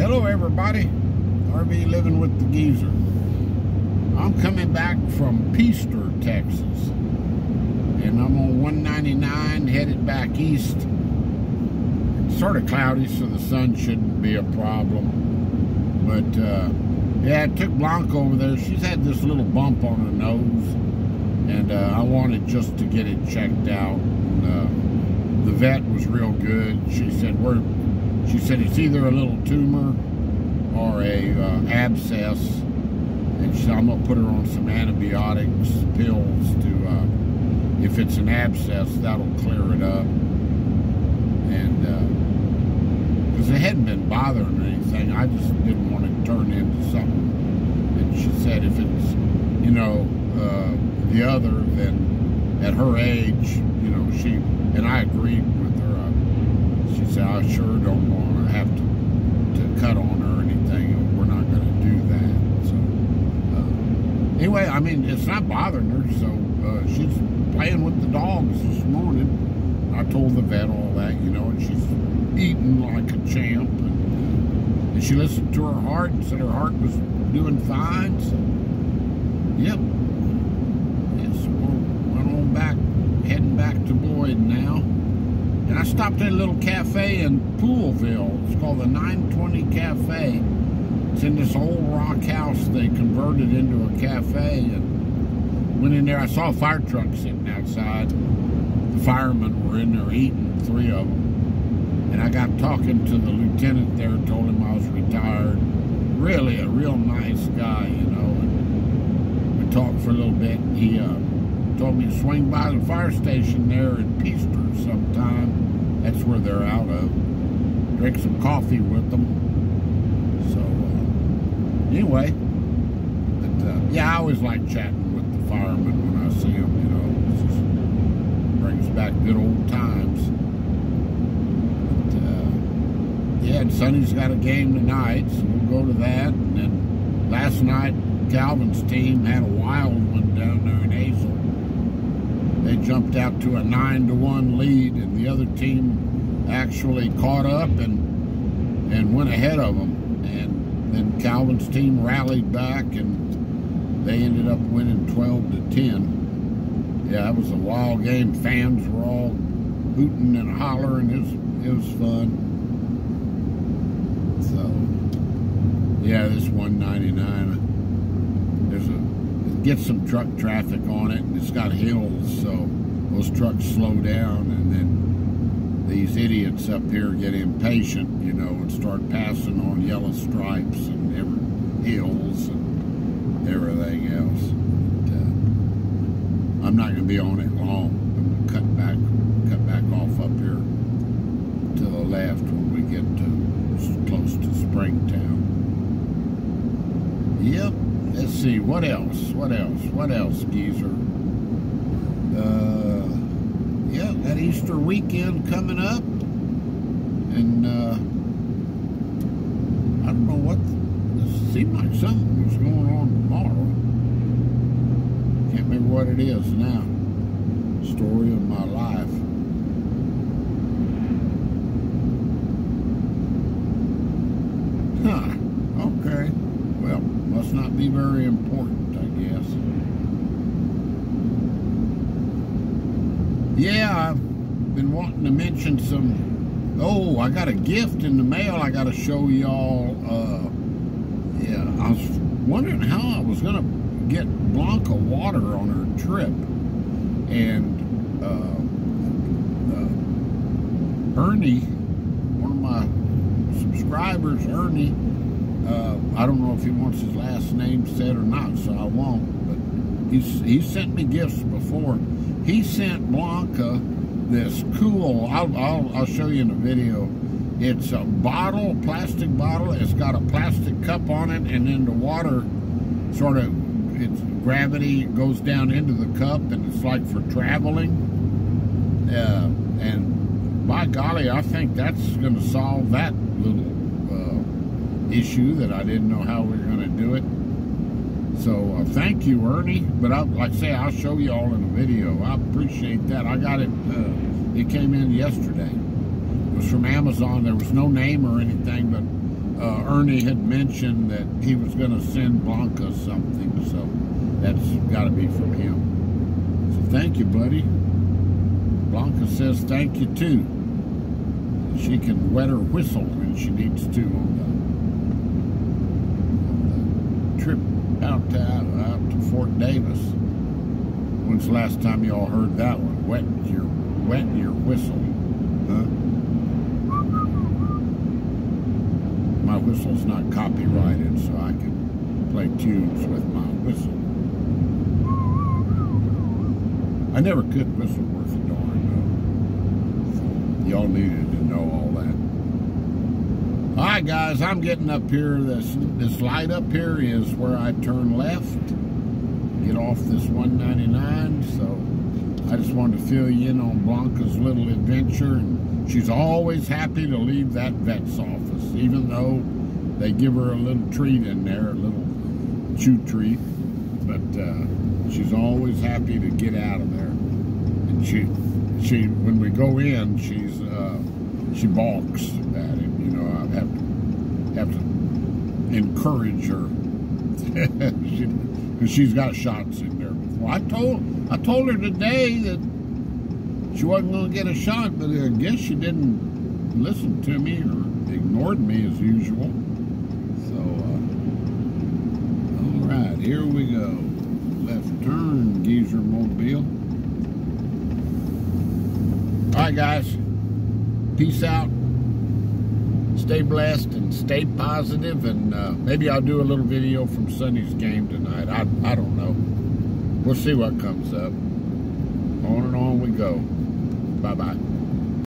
Hello, everybody. RV living with the geezer. I'm coming back from Peaster, Texas, and I'm on 199 headed back east. It's sort of cloudy, so the sun shouldn't be a problem. But uh, yeah, I took Blanca over there. She's had this little bump on her nose, and uh, I wanted just to get it checked out. And, uh, the vet was real good. She said we're she said it's either a little tumor or a uh, abscess. And she said, I'm going to put her on some antibiotics, pills to, uh, if it's an abscess, that'll clear it up. And, because uh, it hadn't been bothering anything, I just didn't want it to turn into something. And she said if it's, you know, uh, the other, then at her age, you know, she, and I agreed with her said, I sure don't want to have to, to cut on her or anything. We're not going to do that. So, uh, anyway, I mean, it's not bothering her. So, uh, she's playing with the dogs this morning. I told the vet all that, you know, and she's eating like a champ. And, and she listened to her heart and said her heart was doing fine. So, yep. Yes, we're on back, heading back to Boyd now. And I stopped at a little cafe in Poolville. It's called the 920 Cafe. It's in this old rock house they converted into a cafe. And went in there. I saw a fire truck sitting outside. The firemen were in there eating, three of them. And I got talking to the lieutenant there, told him I was retired. Really a real nice guy, you know. And we talked for a little bit. He uh, told me to swing by the fire station there in Peaster sometime. That's where they're out of. Drink some coffee with them. So, uh, anyway. But, uh, yeah, I always like chatting with the firemen when I see them, you know. It just brings back good old times. But, uh, yeah, and Sonny's got a game tonight, so we'll go to that. And then last night, Calvin's team had a wild one down there in they jumped out to a nine to one lead, and the other team actually caught up and and went ahead of them. And then Calvin's team rallied back, and they ended up winning 12 to 10. Yeah, it was a wild game. Fans were all hooting and hollering. It was it was fun. So yeah, this 199 get some truck traffic on it. It's got hills, so those trucks slow down, and then these idiots up here get impatient, you know, and start passing on yellow stripes and every hills and everything else. But, uh, I'm not going to be on it long. I'm going to cut back, cut back off up here to the left when we get to close to Springtown. Yep. Let's see, what else? What else? What else, geezer? Uh, yeah, that Easter weekend coming up. And, uh, I don't know what, it seemed like something was going on tomorrow. Can't remember what it is now. Story of my life. Huh, okay. Well, must not be very important, I guess. Yeah, I've been wanting to mention some. Oh, I got a gift in the mail I got to show y'all. Uh, yeah, I was wondering how I was going to get Blanca water on her trip. And uh, uh, Ernie, one of my subscribers, Ernie, uh, I don't know if he wants his last name said or not, so I won't. But he's he sent me gifts before. He sent Blanca this cool. I'll I'll, I'll show you in the video. It's a bottle, plastic bottle. It's got a plastic cup on it, and then the water sort of its gravity goes down into the cup, and it's like for traveling. Uh, and by golly, I think that's going to solve that little issue that I didn't know how we were going to do it. So uh, thank you, Ernie. But I, like I say, I'll show you all in a video. I appreciate that. I got it. Uh, it came in yesterday. It was from Amazon. There was no name or anything, but uh, Ernie had mentioned that he was going to send Blanca something, so that's got to be from him. So thank you, buddy. Blanca says thank you too. She can wet her whistle when she needs to on the, trip out to, out to Fort Davis. When's the last time y'all heard that one? Wet your wet your whistle, huh? My whistle's not copyrighted, so I can play tunes with my whistle. I never could whistle worth a darn though. Y'all needed to know right, guys, I'm getting up here. This this light up here is where I turn left get off this 199 so I just wanted to fill you in on Blanca's little adventure and she's always happy to leave that vet's office even though they give her a little treat in there a little chew treat. But uh, she's always happy to get out of there. And she she when we go in she's uh, she balks at him have to have to encourage her she, because she's got shots in there before. I told I told her today that she wasn't going to get a shot, but I guess she didn't listen to me or ignored me as usual. So, uh, all right, here we go. Left turn, Geezer Mobile. All right, guys. Peace out stay blessed and stay positive and uh, maybe I'll do a little video from Sonny's game tonight. I, I don't know. We'll see what comes up. On and on we go. Bye-bye.